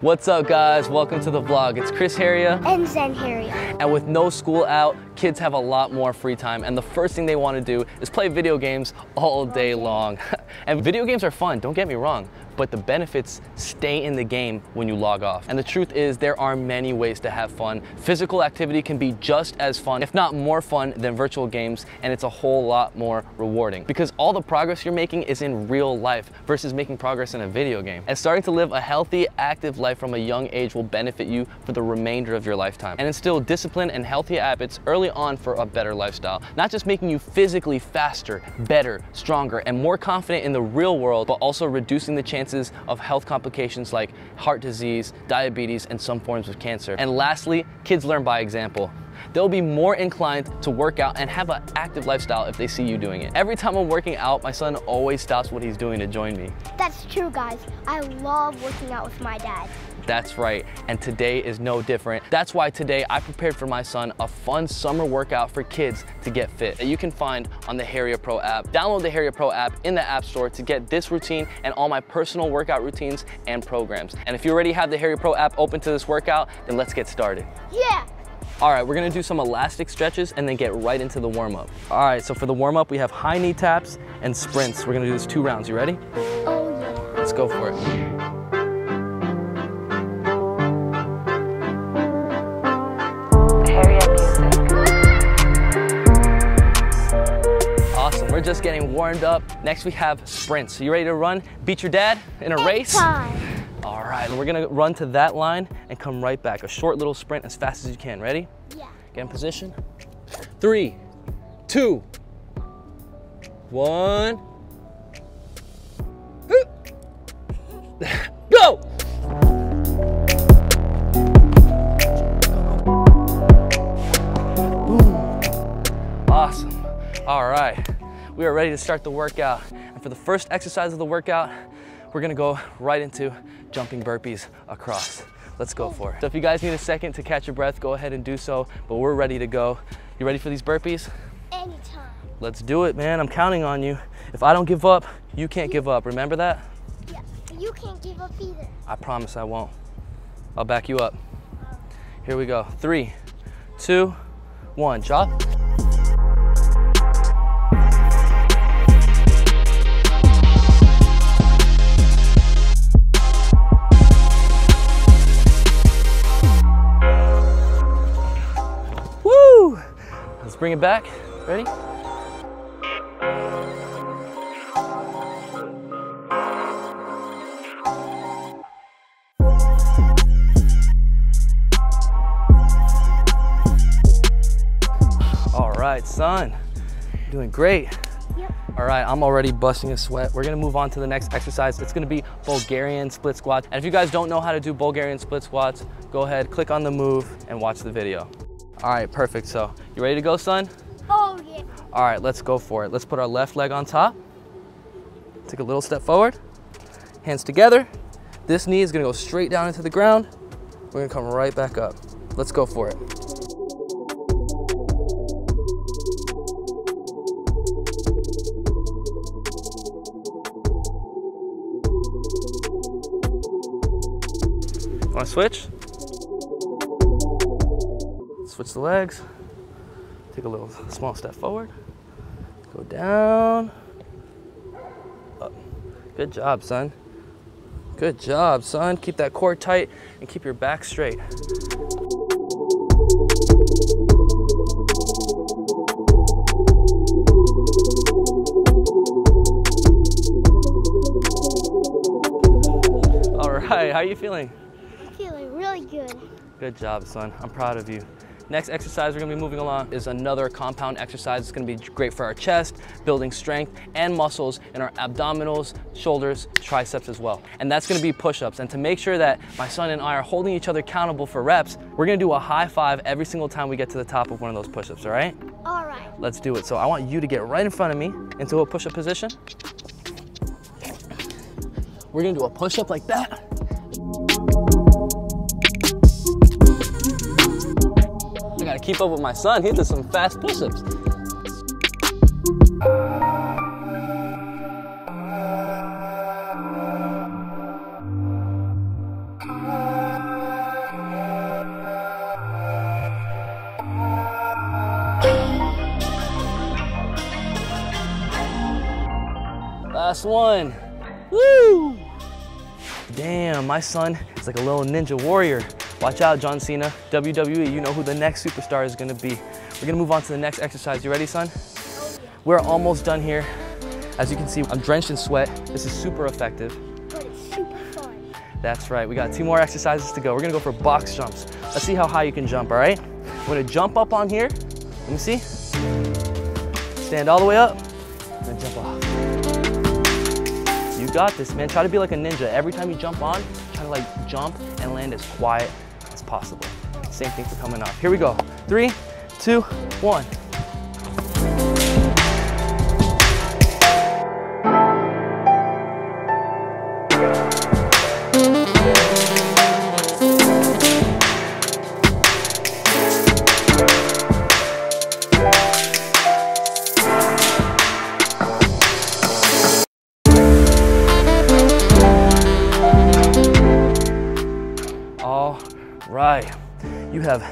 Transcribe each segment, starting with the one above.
What's up guys? Welcome to the vlog. It's Chris Heria. And Zen Heria. And with no school out, kids have a lot more free time and the first thing they want to do is play video games all day long. and video games are fun, don't get me wrong, but the benefits stay in the game when you log off. And the truth is there are many ways to have fun. Physical activity can be just as fun, if not more fun than virtual games, and it's a whole lot more rewarding because all the progress you're making is in real life versus making progress in a video game. And starting to live a healthy, active life from a young age will benefit you for the remainder of your lifetime and instill discipline and healthy habits early on for a better lifestyle. Not just making you physically faster, better, stronger, and more confident in the real world, but also reducing the chances chances of health complications like heart disease, diabetes, and some forms of cancer. And lastly, kids learn by example. They'll be more inclined to work out and have an active lifestyle if they see you doing it. Every time I'm working out, my son always stops what he's doing to join me. That's true, guys. I love working out with my dad. That's right, and today is no different. That's why today I prepared for my son a fun summer workout for kids to get fit that you can find on the Heria Pro app. Download the Heria Pro app in the App Store to get this routine and all my personal workout routines and programs. And if you already have the Heria Pro app open to this workout, then let's get started. Yeah! All right, we're gonna do some elastic stretches and then get right into the warm up. All right, so for the warm up, we have high knee taps and sprints. We're gonna do this two rounds. You ready? Oh, yeah. Let's go for it. Awesome, we're just getting warmed up. Next we have sprints. You ready to run? Beat your dad in a race? Time. All right, we're gonna run to that line and come right back. A short little sprint as fast as you can. Ready? Yeah. Get in position. Three, two, one. Go! Awesome. All right, we are ready to start the workout. And for the first exercise of the workout, we're gonna go right into jumping burpees across. Let's go for it. So if you guys need a second to catch your breath, go ahead and do so, but we're ready to go. You ready for these burpees? Anytime. Let's do it, man. I'm counting on you. If I don't give up, you can't give up. Remember that? Yeah. You can't give up either. I promise I won't. I'll back you up. Here we go. Three, two, one. Drop. Bring it back. Ready? All right, son. You're doing great. Yep. All right, I'm already busting a sweat. We're gonna move on to the next exercise. It's gonna be Bulgarian split squats. And if you guys don't know how to do Bulgarian split squats, go ahead, click on the move and watch the video. All right, perfect. So, you ready to go, son? Oh, yeah. All right, let's go for it. Let's put our left leg on top. Take a little step forward. Hands together. This knee is gonna go straight down into the ground. We're gonna come right back up. Let's go for it. Want to switch? Switch the legs. Take a little small step forward. Go down. Up. Good job, son. Good job, son. Keep that core tight and keep your back straight. All right, how are you feeling? I'm feeling really good. Good job, son. I'm proud of you. Next exercise we're gonna be moving along is another compound exercise. It's gonna be great for our chest, building strength and muscles in our abdominals, shoulders, triceps as well. And that's gonna be push-ups. And to make sure that my son and I are holding each other accountable for reps, we're gonna do a high five every single time we get to the top of one of those push-ups, all right? All right. Let's do it. So I want you to get right in front of me into a push-up position. We're gonna do a push-up like that. keep up with my son. He does some fast push-ups. Last one. Woo! Damn, my son is like a little ninja warrior. Watch out, John Cena. WWE, you know who the next superstar is gonna be. We're gonna move on to the next exercise. You ready, son? We're almost done here. As you can see, I'm drenched in sweat. This is super effective. But it's super fun. That's right, we got two more exercises to go. We're gonna go for box jumps. Let's see how high you can jump, all right? I'm gonna jump up on here. Let me see. Stand all the way up, then jump off. You got this, man. Try to be like a ninja. Every time you jump on, try to like jump and land as quiet possible. Same thing for coming up. Here we go. Three, two, one. Right. You have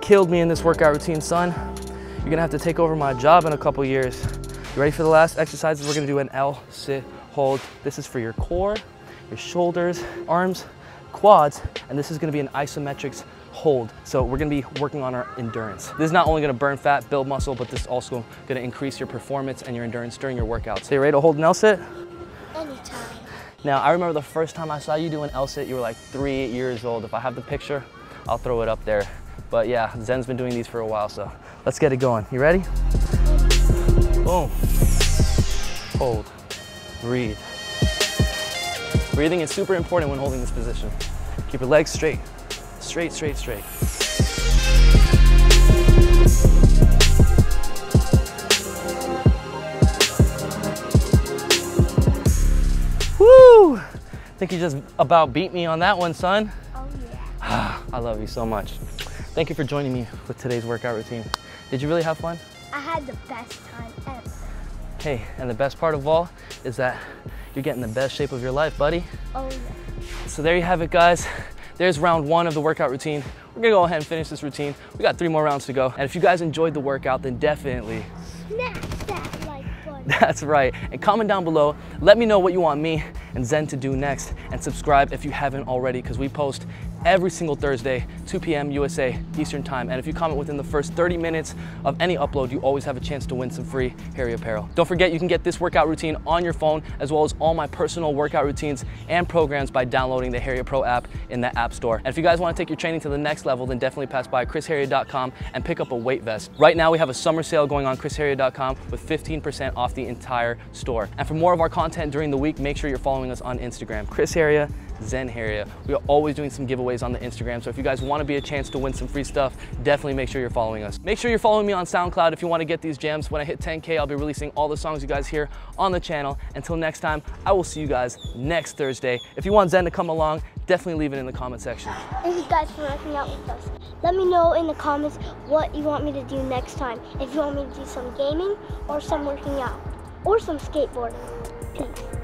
killed me in this workout routine, son. You're gonna have to take over my job in a couple years. You ready for the last exercises? We're gonna do an L, sit, hold. This is for your core, your shoulders, arms, quads, and this is gonna be an isometrics hold. So we're gonna be working on our endurance. This is not only gonna burn fat, build muscle, but this is also gonna increase your performance and your endurance during your workouts. So you ready to hold an L sit? Anytime. Now, I remember the first time I saw you do an L sit, you were like three years old. If I have the picture, I'll throw it up there. But yeah, Zen's been doing these for a while, so let's get it going. You ready? Boom. Hold. Breathe. Breathing is super important when holding this position. Keep your legs straight. Straight, straight, straight. Woo! Think you just about beat me on that one, son. I love you so much. Thank you for joining me with today's workout routine. Did you really have fun? I had the best time ever. Hey, and the best part of all is that you're getting the best shape of your life, buddy. Oh yeah. So there you have it, guys. There's round one of the workout routine. We're gonna go ahead and finish this routine. We got three more rounds to go. And if you guys enjoyed the workout, then definitely Smash that like button. That's right. And comment down below. Let me know what you want me and Zen to do next. And subscribe if you haven't already, because we post every single Thursday, 2 p.m. USA Eastern Time. And if you comment within the first 30 minutes of any upload, you always have a chance to win some free Heria apparel. Don't forget, you can get this workout routine on your phone, as well as all my personal workout routines and programs by downloading the Heria Pro app in the App Store. And if you guys want to take your training to the next level, then definitely pass by chrisheria.com and pick up a weight vest. Right now, we have a summer sale going on chrisheria.com with 15% off the entire store. And for more of our content during the week, make sure you're following us on Instagram. Chris Zen Heria. We are always doing some giveaways on the Instagram, so if you guys want to be a chance to win some free stuff, definitely make sure you're following us. Make sure you're following me on SoundCloud if you want to get these gems. When I hit 10K, I'll be releasing all the songs you guys hear on the channel. Until next time, I will see you guys next Thursday. If you want Zen to come along, definitely leave it in the comment section. Thank you guys for working out with us. Let me know in the comments what you want me to do next time. If you want me to do some gaming or some working out or some skateboarding. Peace.